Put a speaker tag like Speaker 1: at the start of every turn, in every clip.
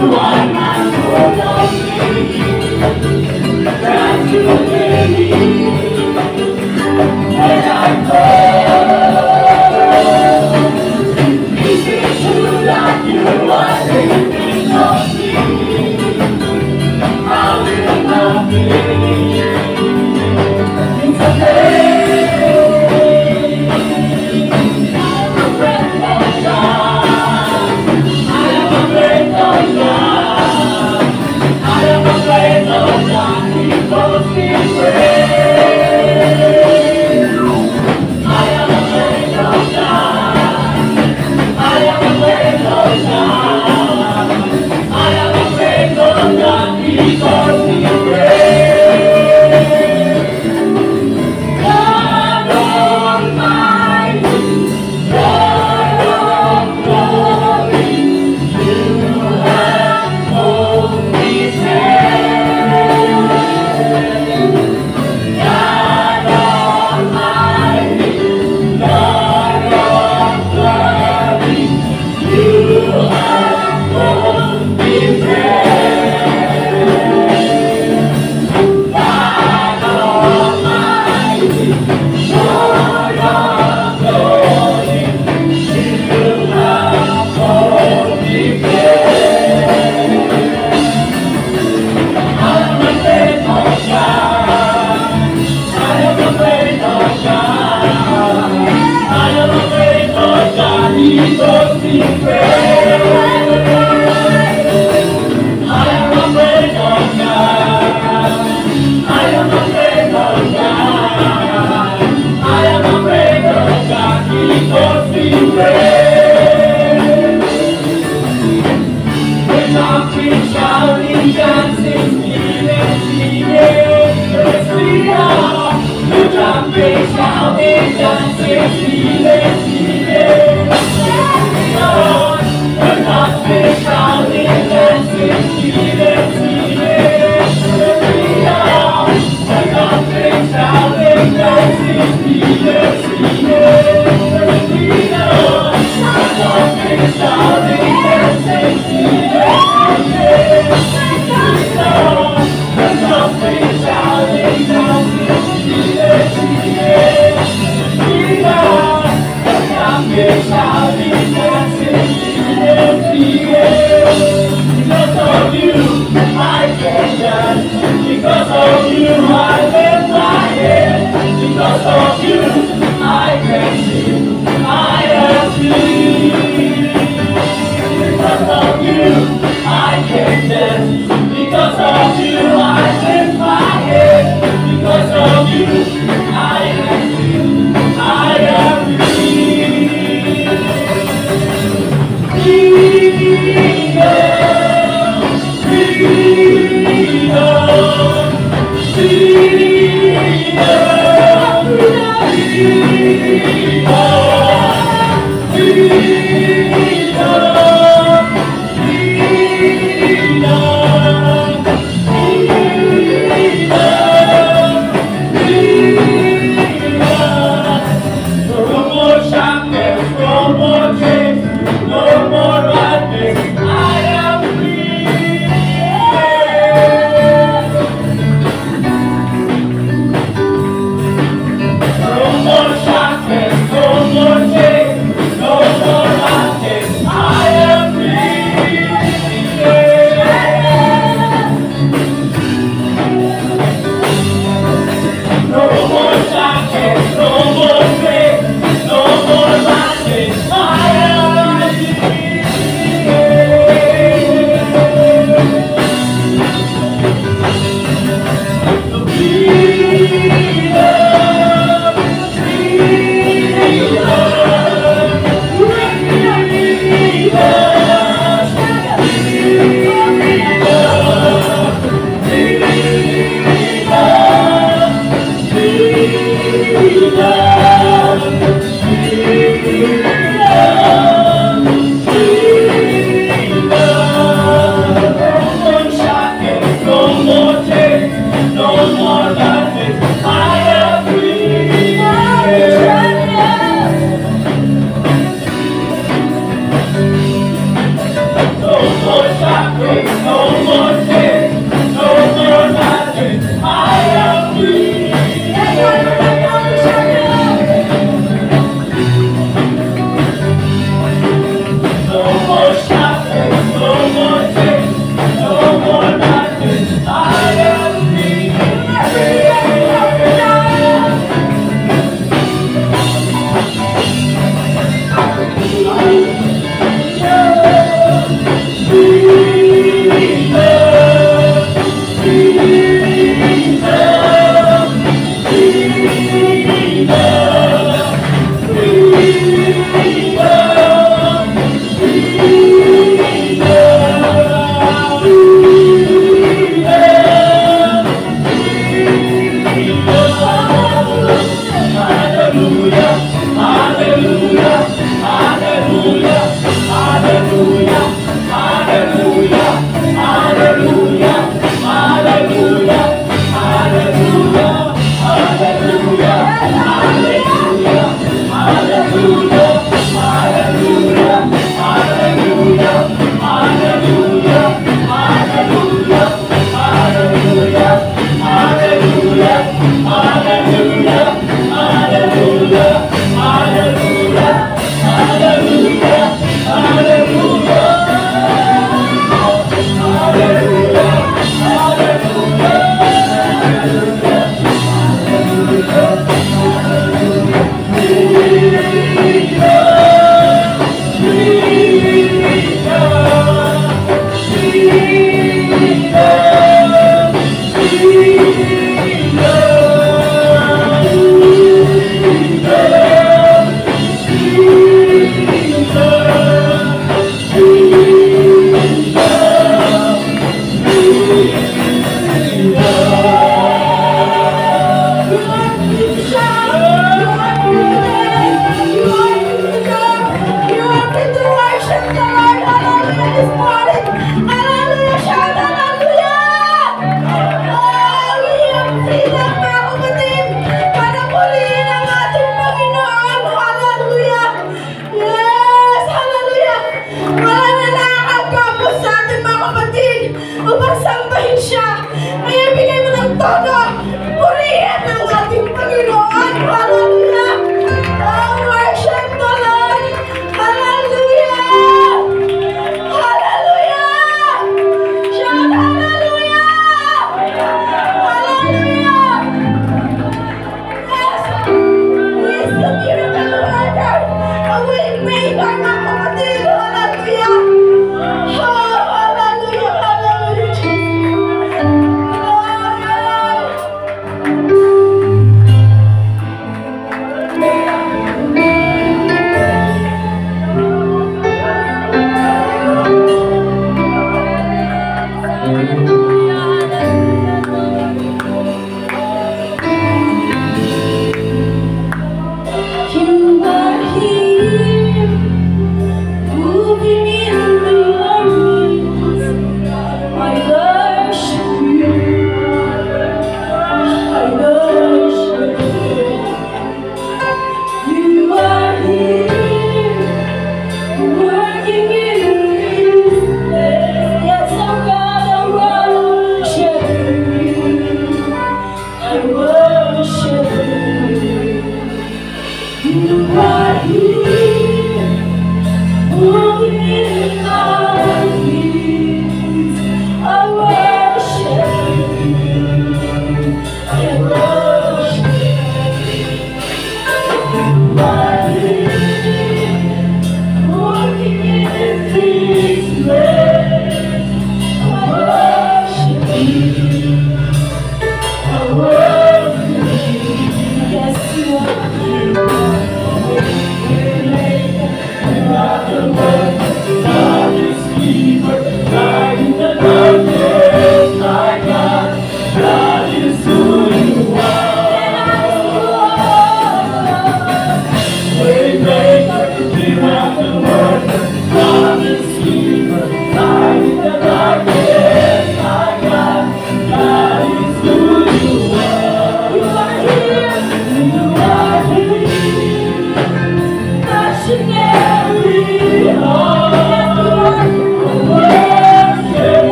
Speaker 1: Freedom, freedom,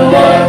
Speaker 1: you